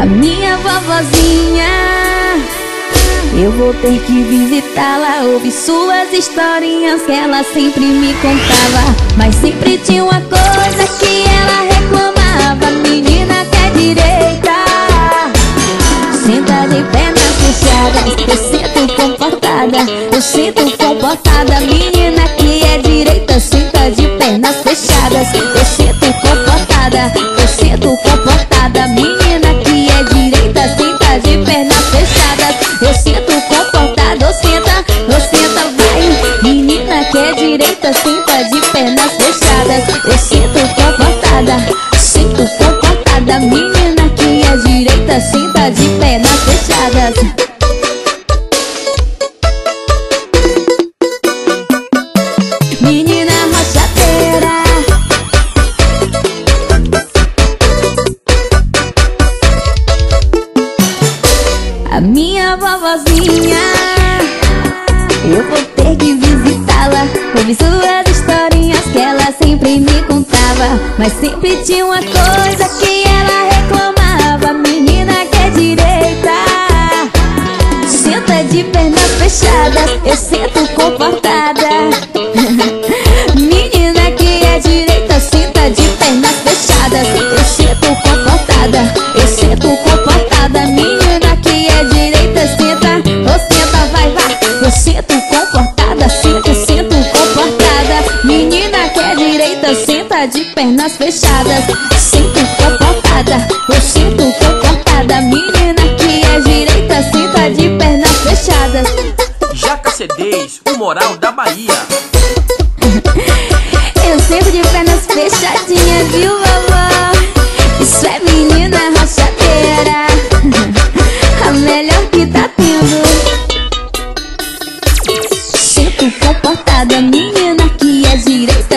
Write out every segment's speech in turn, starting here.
A minha vovozinha. Eu vou ter que visitá-la. Ouvir suas historinhas que ela sempre me contava. Mas sempre tinha uma coisa que ela reclamava. Menina que é direita Senta de pernas fechadas Eu sinto comportada Eu sinto comportada Menina senta de pernas fechadas Eu sinto comportada, sinto comportada Menina que é direita, senta de pernas fechadas Menina rochateira A minha vovozinha. Eu vou ter que visitá-la Ouvi suas historinhas que ela sempre me contava. Mas sempre tinha uma coisa que ela reclamava. Menina que é direita Senta de pernas fechadas, eu sinto comportada Menina que é direita, senta de pernas fechadas Eu sinto comportada, senta de pernas fechadas. Sinto comportada, eu sinto comportada Menina que é direita, senta de pernas fechadas. Jaca CDs, o moral da Bahia. Eu sento de pernas fechadinhas, viu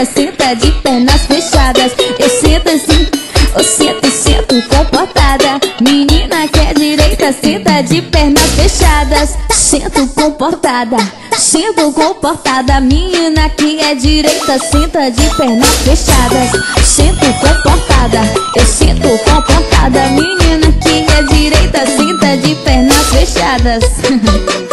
senta de pernas fechadas. Eu sinto assim, eu sinto, sinto comportada. Menina que é direita, senta de pernas fechadas. Sinto comportada, sinto comportada. Menina que é direita, senta de pernas fechadas. Sinto comportada, eu sinto comportada. Menina que é direita, senta de pernas fechadas